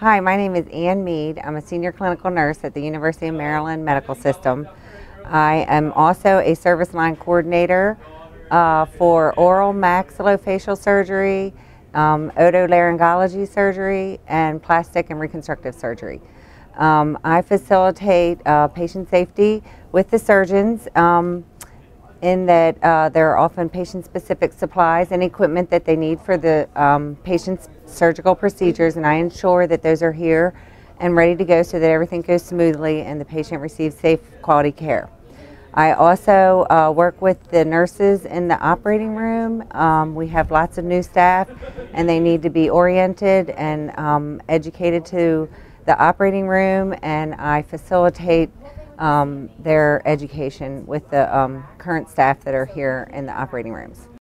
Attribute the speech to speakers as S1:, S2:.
S1: Hi, my name is Ann Mead. I'm a senior clinical nurse at the University of Maryland Medical System. I am also a service line coordinator uh, for oral maxillofacial surgery, um, otolaryngology surgery, and plastic and reconstructive surgery. Um, I facilitate uh, patient safety with the surgeons. Um, in that uh, there are often patient-specific supplies and equipment that they need for the um, patient's surgical procedures, and I ensure that those are here and ready to go so that everything goes smoothly and the patient receives safe, quality care. I also uh, work with the nurses in the operating room. Um, we have lots of new staff, and they need to be oriented and um, educated to the operating room, and I facilitate um, their education with the um, current staff that are here in the operating rooms.